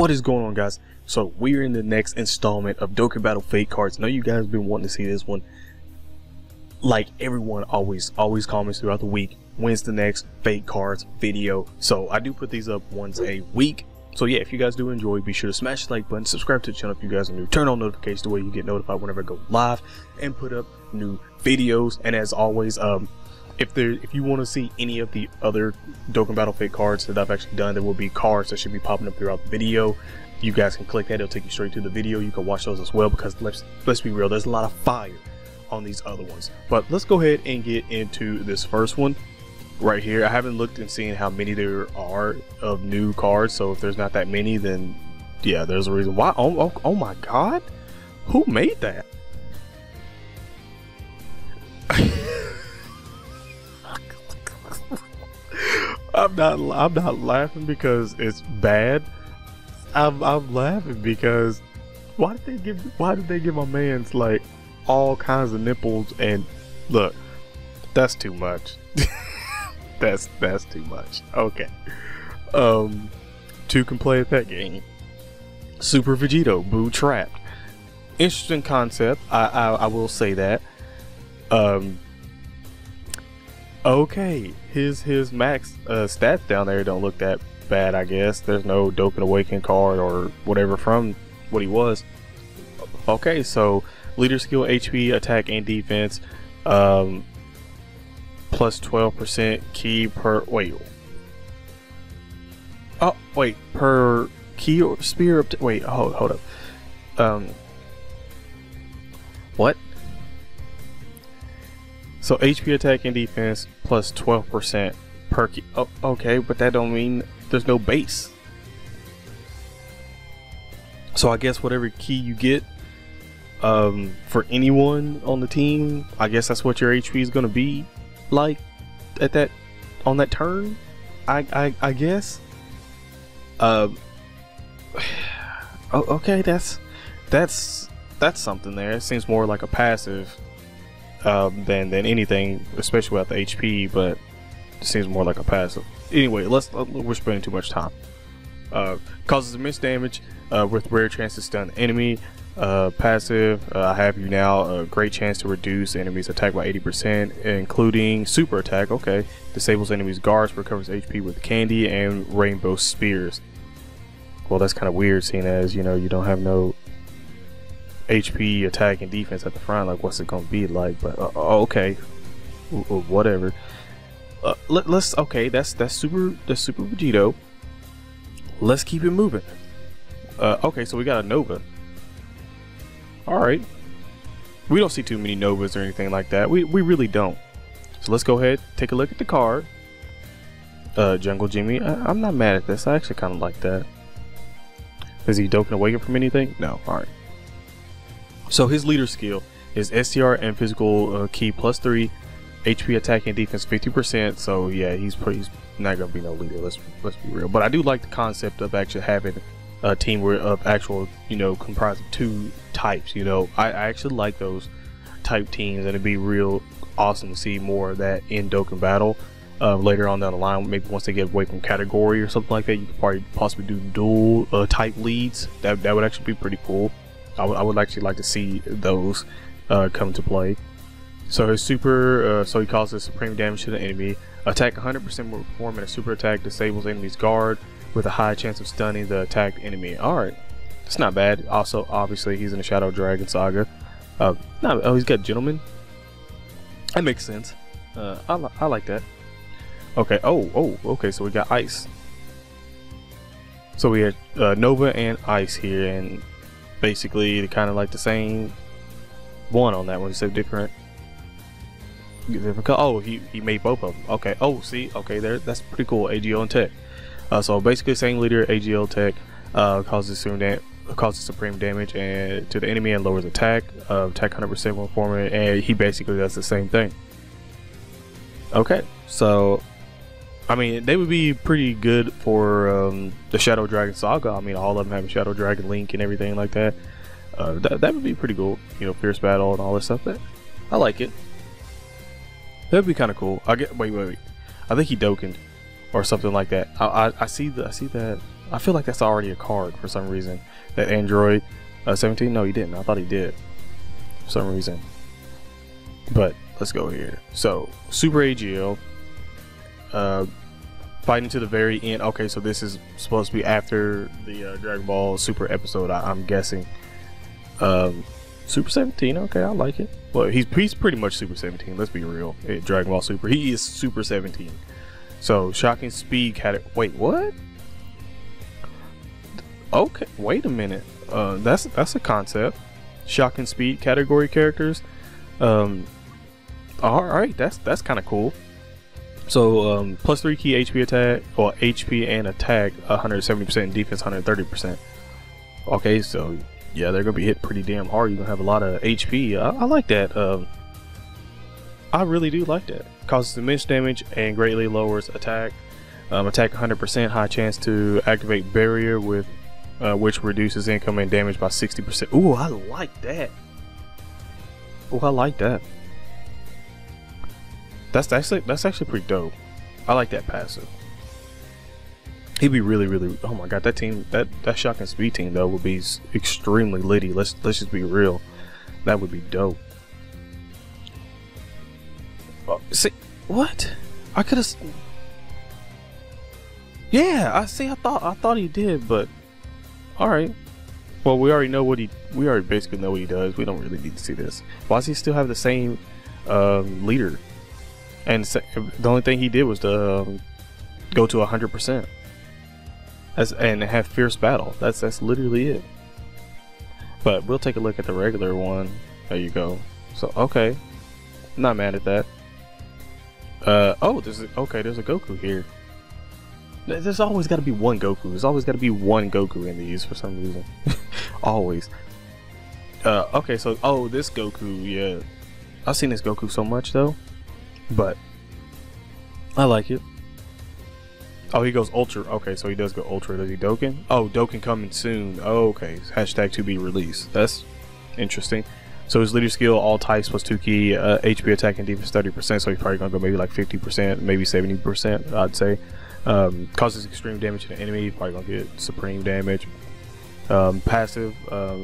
What is going on guys? So we're in the next installment of Dokkan Battle Fake cards. I know you guys have been wanting to see this one. Like everyone always, always comments throughout the week. When's the next Fake cards video? So I do put these up once a week. So yeah, if you guys do enjoy, be sure to smash the like button, subscribe to the channel if you guys are new, turn on notifications the way you get notified whenever I go live, and put up new videos. And as always, um, if there if you want to see any of the other Dokkan Battle Fake cards that I've actually done, there will be cards that should be popping up throughout the video. You guys can click that; it'll take you straight to the video. You can watch those as well because let's let's be real, there's a lot of fire on these other ones. But let's go ahead and get into this first one right here. I haven't looked and seen how many there are of new cards, so if there's not that many, then yeah, there's a reason why. Oh, oh, oh my God, who made that? I'm not I'm not laughing because it's bad. I'm I'm laughing because why did they give why did they give my man's like all kinds of nipples and look that's too much. that's that's too much. Okay. Um two can play at that game. Super Vegito, Boo Trapped. Interesting concept, I, I I will say that. Um Okay, his his max uh, stats down there don't look that bad. I guess there's no Dokkan Awaken card or whatever from what he was. Okay, so leader skill, HP, attack, and defense, um, plus plus twelve percent ki per. Wait. Oh wait, per ki or spear. Wait, hold hold up. Um, what? So HP attack and defense plus 12% per ki. Oh, okay, but that don't mean there's no base. So I guess whatever ki you get um, for anyone on the team, I guess that's what your HP is going to be like at that on that turn. I I, I guess. Oh, okay, that's that's that's something there. It seems more like a passive um, than than anything, especially without the HP. But it seems more like a passive. Anyway, let's uh, we're spending too much time. Uh, causes immense damage uh, with rare chance to stun enemy. Uh, passive, uh, I have you now. A great chance to reduce enemies' attack by 80%, including super attack. Okay, disables enemies' guards, recovers HP with candy and rainbow spheres. Well, that's kind of weird, seeing as you know you don't have no HP, attack, and defense at the front. Like, what's it gonna be like? But uh, uh okay, whatever. Uh, let, us okay. That's that's super. That's super Vegito. Let's keep it moving. Uh, okay, so we got a Nova. All right. We don't see too many Novas or anything like that. We we really don't. So let's go ahead, take a look at the card. Uh, Jungle Jimmy. I, am not mad at this. I actually kind of like that. Is he Dokkan Awaken from anything? No. All right. So his leader skill is STR and physical uh, ki plus three, HP attack and defense 50%. So yeah, he's pretty, he's not gonna be no leader. Let's let's be real. But I do like the concept of actually having a team where of actual you know comprised of two types. You know, I, I actually like those type teams, and it'd be real awesome to see more of that in Dokkan Battle. Uh, later on down the line, maybe once they get away from category or something like that, you could probably possibly do dual uh, type leads. That that would actually be pretty cool. I, I would actually like to see those uh, come to play. So his super, uh, so he causes supreme damage to the enemy. Attack 100% will perform and a super attack disables enemy's guard with a high chance of stunning the attacked enemy. Alright, it's not bad. Also, obviously, he's in the Shadow Dragon Saga. Uh, not, oh, he's got Gentleman. That makes sense. Uh, I, li I like that. Okay, oh, oh, okay, so we got Ice. So we had uh, Nova and Ice here, and basically kind of like the same one on that one, except different. Oh, he, he made both of them. Okay. Oh, see. Okay, there. That's pretty cool. AGL and Tech. Uh, so basically, same leader. AGL Tech uh, causes supreme causes supreme damage and to the enemy and lowers attack. Uh, attack 100% when forming, and he basically does the same thing. Okay. So I mean, they would be pretty good for um, the Shadow Dragon Saga. I mean, all of them have Shadow Dragon Link and everything like that. Uh, that, that would be pretty cool. You know, Fierce Battle and all this stuff. That I like it. That'd be kind of cool. I get wait, wait, wait. I think he Dokkened or something like that. I, I, I see the I see that I feel like that's already a card for some reason. That Android uh, 17? No, he didn't. I thought he did. For some reason. But let's go here. So, Super AGL. Uh, fighting to the very end. Okay, so this is supposed to be after the uh, Dragon Ball Super episode, I- am guessing. Um, Super 17. Okay, I like it. Well, he's he's pretty much Super 17. Let's be real. Dragon Ball Super. He is Super 17. So shocking speed cat. Wait, what? Okay, wait a minute. Uh, that's that's a concept. Shocking speed category characters. Um, all right, that's that's kind of cool. So um, plus three ki HP attack, or HP and attack, 170% defense, 130%. Okay, so yeah, they're gonna be hit pretty damn hard. You're gonna have a lot of HP. I, I like that. Um, I really do like that. Causes immense damage and greatly lowers attack. Um, attack 100%, high chance to activate barrier with uh, which reduces incoming damage by 60%. Ooh, I like that. Ooh, I like that. That's actually that's actually pretty dope. I like that passive. He'd be really, really. Oh my god, that team, that that shocking speed team though would be extremely litty. Let's let's just be real. That would be dope. Oh, see what? I could have. Yeah, I see. I thought I thought he did, but all right. Well, we already know what he. We already basically know what he does. We don't really need to see this. Why does he still have the same um, leader? And the only thing he did was to um, go to hundred percent, as and have fierce battle. That's that's literally it. But we'll take a look at the regular one. There you go. So okay, not mad at that. Uh oh, there's a, okay. There's a Goku here. There's always got to be one Goku. There's always got to be one Goku in these for some reason. always. Uh, okay, so oh, this Goku, yeah, I've seen this Goku so much though, but I like it. Oh, he goes Ultra. Okay, so he does go Ultra. Does he Dokkan? Oh, Dokkan coming soon. Oh, okay. Hashtag to be released. That's interesting. So his leader skill, all types plus two ki, uh, HP attack and defense 30%. So he's probably gonna go maybe like 50%, maybe 70%. I'd say. Um, causes extreme damage to the enemy. Probably gonna get supreme damage. Um, passive uh,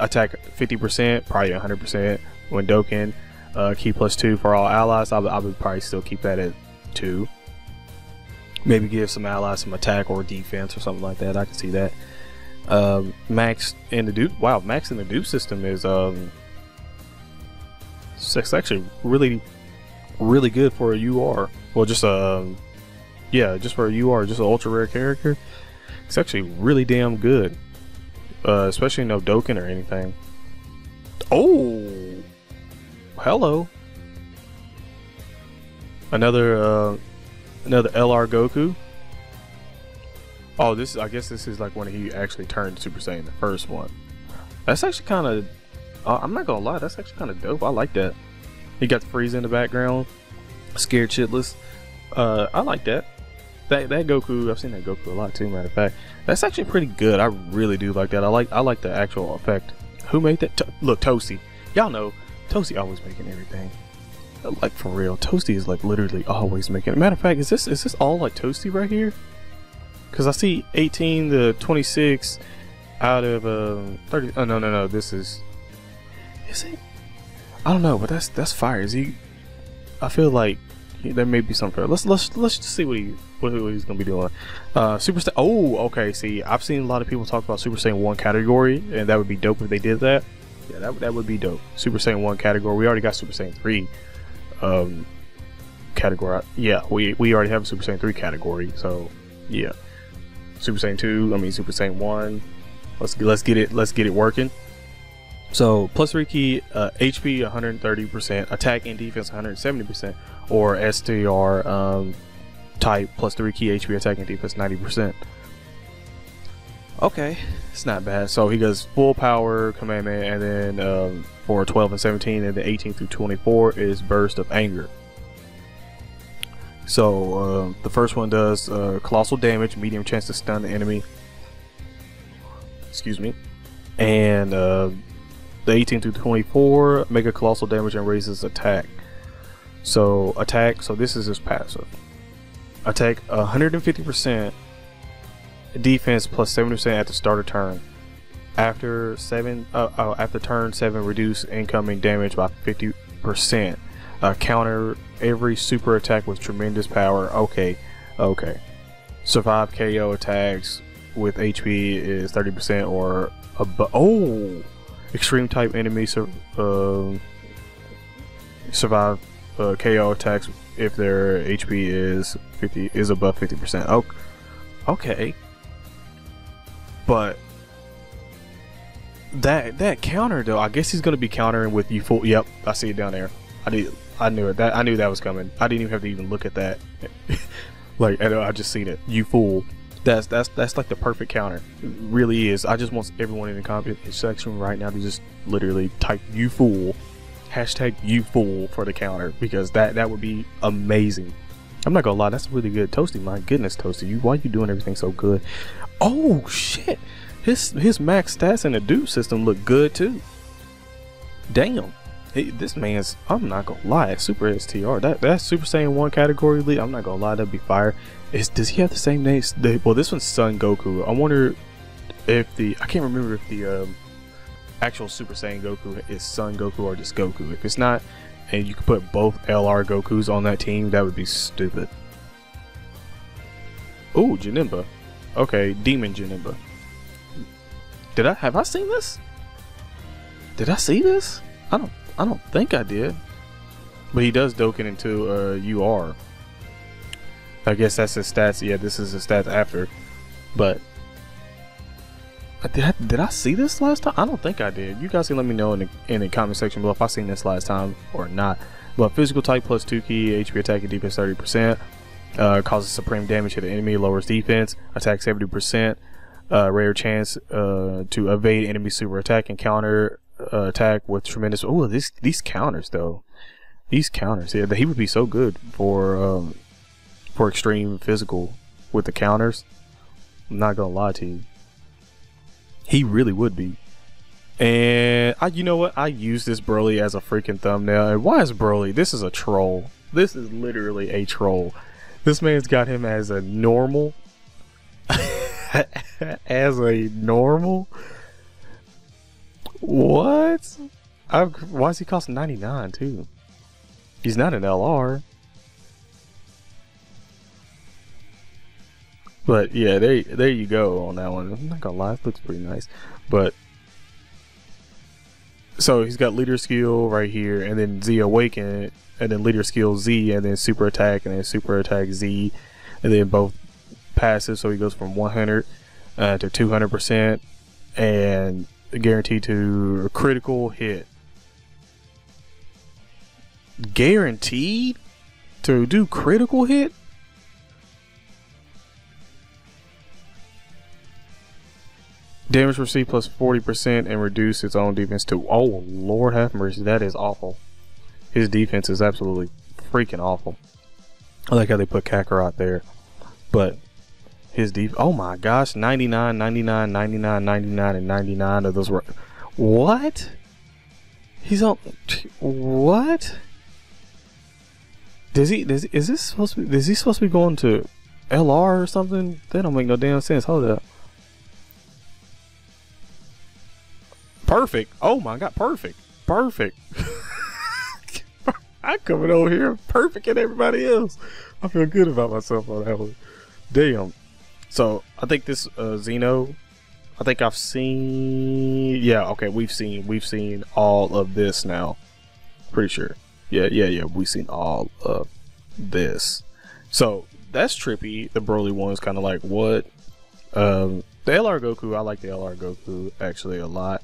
attack 50%, probably 100% when Dokkan. Uh, key plus two for all allies. I, I would probably still keep that at two. Maybe give some allies some attack or defense or something like that. I can see that. Um, max in the dupe. Wow, max in the dupe system is um, it's actually really, really good for a UR. Well, just a um, yeah, just for you are just an ultra rare character, it's actually really damn good. Uh, especially no Dokkan or anything. Oh, hello. Another uh, another LR Goku. Oh, this I guess this is like when he actually turned Super Saiyan, the first one. That's actually kind of. Uh, I'm not gonna lie, that's actually kind of dope. I like that. He got Frieza in the background, scared shitless. Uh, I like that that that Goku, I've seen that Goku a lot too. Matter of fact, that's actually pretty good. I really do like that. I like I like the actual effect. Who made that? Look, Toasty. Y'all know Toasty always making everything. Like for real, Toasty is like literally always making. Matter of fact, is this is this all like Toasty right here? Because I see 18 to 26 out of uh, 30. Oh no no no, this is. Is it? I don't know, but that's that's fire. Is he? I feel like there may be something. Let's let's let's just see what he what, what he's gonna be doing. Uh, Super Saiyan. Oh, okay. See, I've seen a lot of people talk about Super Saiyan one category, and that would be dope if they did that. Yeah, that that would be dope. Super Saiyan one category. We already got Super Saiyan three. Um, category. Yeah, we we already have a Super Saiyan three category. So yeah, Super Saiyan two. I mean Super Saiyan one. Let's let's get it let's get it working. So plus ki, uh, HP 130%, attack and defense 170%, or STR um, type plus three ki HP attack and defense 90%. Okay, it's not bad. So he goes full power commandment, and then um, for 12 and 17, and then 18 through 24 is burst of anger. So uh, the first one does uh, colossal damage, medium chance to stun the enemy. Excuse me, and uh, the 18 through 24 mega colossal damage and raises attack. So attack. So this is his passive. Attack 150% defense plus 70% at the start of turn. After seven, uh, uh, after turn seven, reduce incoming damage by 50%. Uh, counter every super attack with tremendous power. Okay, okay. Survive KO attacks with HP is 30% or above. Oh, extreme type enemy sur- uh, survive uh, KO attacks if their HP is 50 is above 50%. Oh, okay. But that that counter though, I guess he's gonna be countering with you full. Yep, I see it down there. I did. I knew it. That I knew that was coming. I didn't even have to even look at that. like I, I just seen it. You fool. That's that's that's like the perfect counter. It really is. I just want everyone in the comment section right now to just literally type "you fool," hashtag "you fool" for the counter because that that would be amazing. I'm not gonna lie, that's really good, Toasty. My goodness, Toasty, you why are you doing everything so good? Oh shit, his his max stats in the dupe system look good too. Damn, he, this man's. I'm not gonna lie, Super STR. That that's Super Saiyan one category lead. I'm not gonna lie, that'd be fire. Is does he have the same name? Well, this one's Son Goku. I wonder if the I can't remember if the um, actual Super Saiyan Goku is Son Goku or just Goku. If it's not, and you could put both LR Gokus on that team, that would be stupid. Ooh, Janemba. Okay, Demon Janemba. Did I have I seen this? Did I see this? I don't I don't think I did. But he does Dokkan into uh, UR. I guess that's his stats. Yeah, this is his stats after. But did I, did I see this last time? I don't think I did. You guys can let me know in the, in the comment section below if I seen this last time or not. But physical type plus 2 ki, HP attack and defense 30%. Uh, causes supreme damage to the enemy, lowers defense, attack 70%. Uh, rare chance uh, to evade enemy super attack and counter uh, attack with tremendous. Oh, this these counters though, these counters. Yeah, he would be so good for um, for extreme physical with the counters. I'm not gonna lie to you. He really would be. And I, you know what? I use this Broly as a freaking thumbnail. And why is Broly? This is a troll. This is literally a troll. This man's got him as a normal. as a normal. What? I, why is he costing 99 too? He's not an LR. But yeah, there there you go on that one. I'm not gonna lie, it looks pretty nice. But so he's got leader skill right here, and then Z awaken, and then leader skill Z, and then super attack, and then super attack Z, and then both passive. So he goes from 100 uh, to 200 percent, and guaranteed to critical hit. Guaranteed to do critical hit? Damage received plus 40% and reduce its own defense to. Oh, Lord have mercy. That is awful. His defense is absolutely freaking awful. I like how they put Kakarot there. But his def. Oh my gosh. 99, 99, 99, 99, and 99 of those were. What? He's on. What? Does he? Does, is this supposed to be? Is he supposed to be going to LR or something? That don't make no damn sense. Hold up. Perfect. Oh my god, perfect. Perfect. I'm coming over here perfect and everybody else. I feel good about myself on that one. Damn. So I think this uh, Xeno, I think I've seen. Yeah, okay, we've seen we've seen all of this now. Pretty sure. Yeah, yeah, yeah. We've seen all of this. So that's trippy. The Broly one is kind of like what. Um, the LR Goku, I like the LR Goku actually a lot.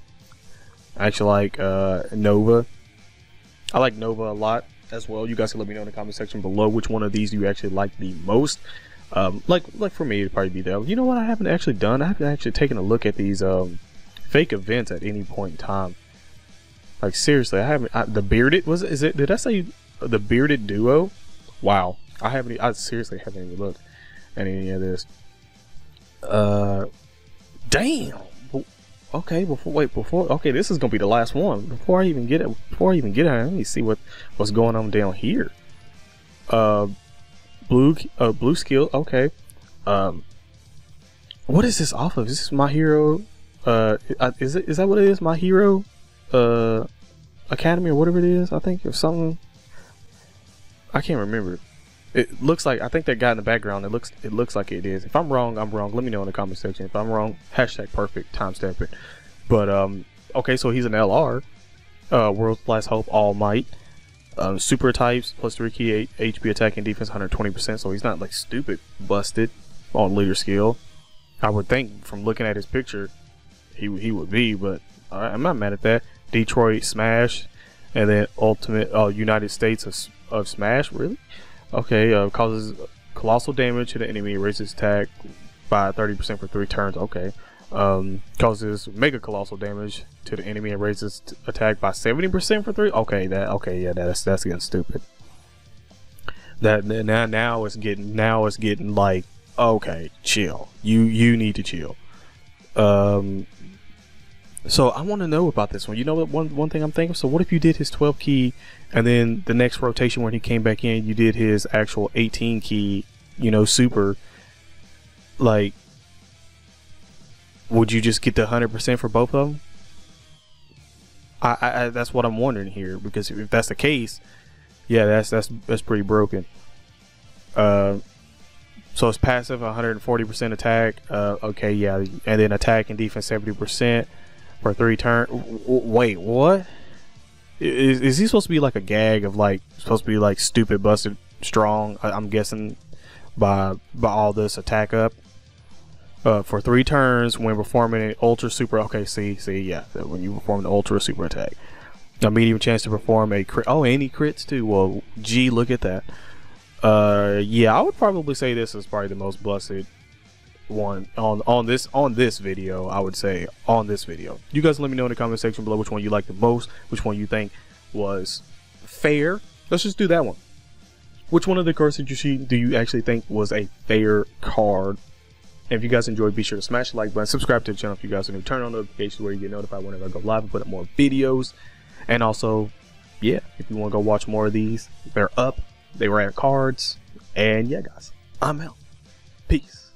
I actually like uh, Nova. I like Nova a lot as well. You guys can let me know in the comment section below which one of these you actually like the most. Um, like like for me, it'd probably be that. You know what? I haven't actually done. I haven't actually taken a look at these um, fake events at any point in time. Like seriously, I haven't. I, the bearded was is it? Did I say the bearded duo? Wow, I haven't. I seriously haven't even looked at any of this. Uh, damn okay, before wait, before okay, this is gonna be the last one. Before I even get it, before I even get it, let me see what what's going on down here. Uh, blue, uh, blue skill. Okay. Um, what is this off of? Is this My Hero? Uh, is it is that what it is? My Hero, uh, Academy or whatever it is. I think or something. I can't remember. It looks like I think that guy in the background. It looks it looks like it is. If I'm wrong, I'm wrong. Let me know in the comment section. If I'm wrong, hashtag perfect timestamp it. But um, okay, so he's an LR, uh, World's Hope, All Might, um, super types plus three ki HP attack and defense, 120 percent. So he's not like stupid busted on leader skill. I would think from looking at his picture, he he would be, but I'm not mad at that. Detroit Smash, and then Ultimate uh, United States of, of Smash. Really? Okay. Uh, causes colossal damage to the enemy, raises attack by 30% for three turns. Okay. Um, causes mega colossal damage to the enemy and raises attack by 70% for three. Okay, that okay, yeah, that's that's getting stupid. That now now it's getting now it's getting like okay, chill. You you need to chill. Um, so I want to know about this one. You know what? One one thing I'm thinking. So what if you did his 12 ki, and then the next rotation when he came back in, you did his actual 18 ki. You know, super. Like, would you just get the 100% for both of them? I, I, that's what I'm wondering here because if that's the case, yeah, that's that's that's pretty broken. Uh, so it's passive 140% attack. Uh, okay, yeah, and then attack and defense 70% for three turn. Wait, what? Is, is he supposed to be like a gag of like supposed to be like stupid, busted, strong? I, am guessing by by all this attack up. Uh, for three turns when performing an ultra super. Okay, see, see, yeah, when you perform the ultra super attack, a medium chance to perform a crit. Oh, any crits too. Well, gee, look at that. Uh, yeah, I would probably say this is probably the most busted one on on this on this video i would say on this video. You guys let me know in the comment section below which one you like the most which one you think was fair. Let's just do that one. Which one of the cards that you see do you actually think was a fair card? And if you guys enjoyed be sure to smash the like button subscribe to the channel if you guys are new turn on notifications where you get notified whenever i go live and put up more videos. And also yeah if you want to go watch more of these they're up they were at cards and yeah guys i'm out. Peace